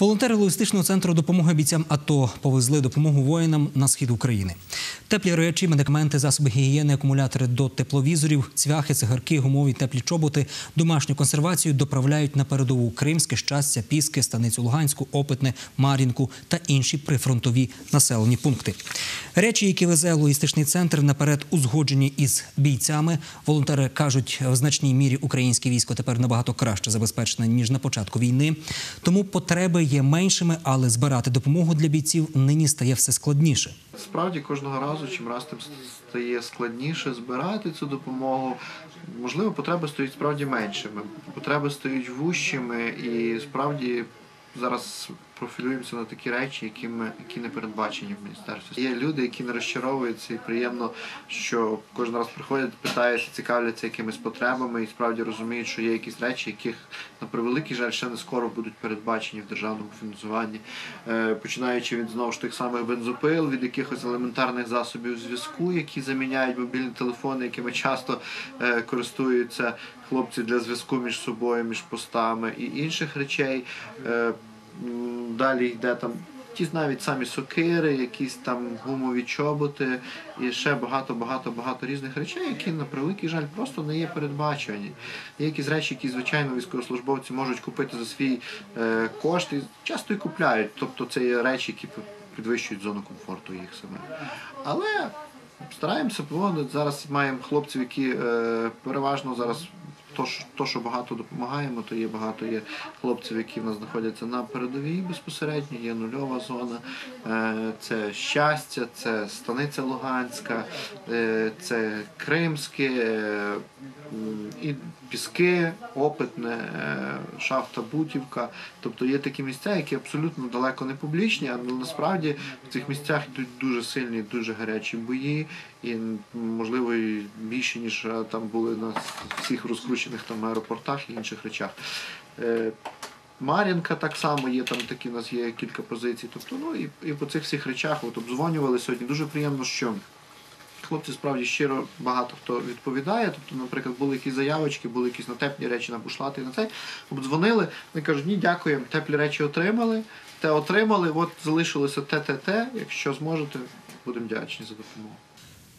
Волонтери логістичного центру допомоги бійцям АТО повезли допомогу воїнам на схід України. Теплі речі, медикаменти, засоби гігієни, акумулятори до тепловізорів, цвяхи, цигарки, гумові теплі чоботи, домашню консервацію доправляють на передову Кримське, Щастя, Піски, Станицю Луганську, Опитне, Мар'їнку та інші прифронтові населені пункти. Речі, які везе логістичний центр, наперед узгоджені із бійцями. Волонтери кажуть, в значній мірі українське військо тепер набагато краще забезпечене ніж на початку війни. Тому потреби є меншими, але збирати допомогу для бійців нині стає все складніше. Справді кожного разу, чим раз тим стає складніше збирати цю допомогу. Можливо, потреби стають справді меншими, потреби стають вущими, і справді зараз профілюємося на такі речі, які ми які не передбачені в міністерстві. Є люди, які не розчаровуються, і приємно, що кожен раз приходять, питаються, цікавляться якимись потребами, і справді розуміють, що є якісь речі, яких на превеликий жаль ще не скоро будуть передбачені в державному фінансуванні, Е, починаючи від знову ж тих самих бензопил, від якихось елементарних засобів зв'язку, які заміняють мобільні телефони, якими часто е, користуються хлопці для зв'язку між собою, між постами і інших речей. Далі йде там ті навіть самі сокири, якісь там гумові чоботи і ще багато, багато, багато різних речей, які на превеликий жаль просто не є передбачені. Є якісь речі, які звичайно військовослужбовці можуть купити за свій е, кошт і часто і купляють. Тобто це є речі, які підвищують зону комфорту їх саме. Але стараємося, бо зараз маємо хлопців, які е, переважно зараз. То що, то, що багато допомагаємо, то є багато є хлопців, які в нас знаходяться на передовій безпосередньо, є нульова зона, е, це щастя, це станиця Луганська, е, це Кримське, е, і Піски, Опитне, Шахта Бутівка. Тобто є такі місця, які абсолютно далеко не публічні, але насправді в цих місцях йдуть дуже сильні, дуже гарячі бої, і можливо більше, ніж там були на всіх розкручених там аеропортах і інших речах. Е, Мар'їнка так само є, там такі у нас є кілька позицій. Тобто, ну і, і по цих всіх речах от обдзвонювали сьогодні. Дуже приємно, що хлопці справді щиро багато хто відповідає. Тобто, наприклад, були якісь заявочки, були якісь на теплі речі на бушлати, на цей. Обдзвонили, вони кажуть, ні, дякуємо, теплі речі отримали, те отримали, от залишилося те, те, те. Якщо зможете, будемо вдячні за допомогу.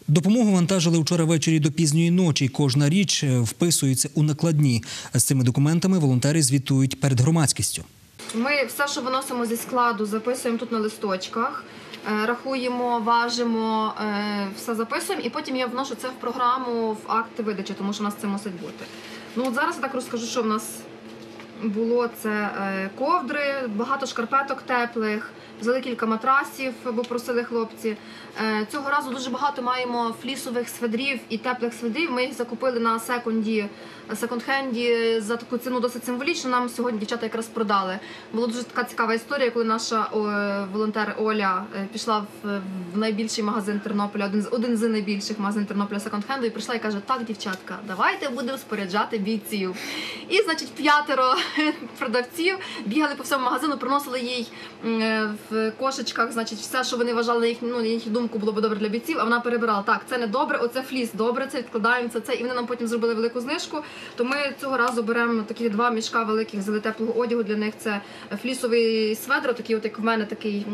Допомогу вантажили вчора ввечері до пізньої ночі. Кожна річ е, вписується у накладні. З цими документами волонтери звітують перед громадськістю. Ми все, що виносимо зі складу, записуємо тут на листочках, е, рахуємо, важимо, е, все записуємо, і потім я вношу це в програму в акти видачі, тому що у нас це мусить бути. Ну от зараз я так розкажу, що в нас було це е, ковдри, багато шкарпеток теплих, взяли кілька матрасів, бо просили хлопці. Е, Цього разу дуже багато маємо флісових сведрів і теплих сведрів. Ми їх закупили на секунді, секонд-хенді за таку ціну досить символічну. Нам сьогодні дівчата якраз продали. Була дуже така цікава історія, коли наша волонтер Оля е, пішла в, найбільший магазин Тернополя, один з один з найбільших магазин Тернополя секонд-хенду, і прийшла і каже: Так, дівчатка, давайте будемо споряджати бійців. І, значить, п'ятеро продавців бігали по всьому магазину, приносили їй е, в кошечках, значить, все, що вони вважали їх, ну, їх думку було б добре для бійців, а вона перебирала. Так, це не добре, оце фліс, добре, це відкладаємо це, це. І вони нам потім зробили велику знижку. То ми цього разу беремо такі два мішка великих взяли теплого одягу. Для них це флісовий сведро, такий, от як в мене, такий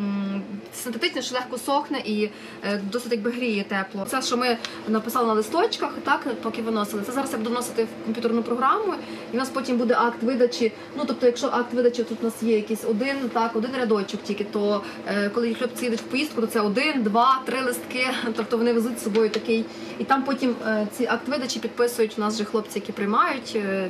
синтетичний, що легко сохне і е, досить якби гріє тепло. Це, що ми написали на листочках, так поки виносили. Це зараз я буду вносити в комп'ютерну програму, і в нас потім буде акт видачі. Ну тобто, якщо акт видачі тут у нас є якийсь один, так, один рядочок тільки, то е, коли хлопці їдуть в поїздку, то це один, два, три листки. Тобто вони везуть з собою такий. І там потім е, ці акт видачі підписують у нас же хлопці, які приймають. е,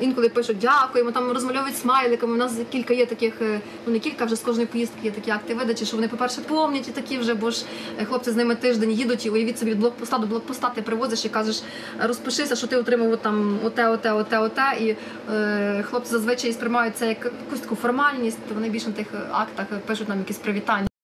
Інколи пишуть дякуємо, там розмальовують смайликами. У нас кілька є таких, е, ну не кілька, вже з кожної поїздки є такі акти видачі, що вони, по-перше, помнять і такі вже, бо ж е, хлопці з ними тиждень їдуть і уявіть собі від блокпоста до блокпоста ти привозиш і кажеш, розпишися, що ти отримав там оте, оте, оте, оте. І е, хлопці зазвичай сприймають це як якусь таку формальність, то вони більше на тих актах пишуть нам якісь привітання.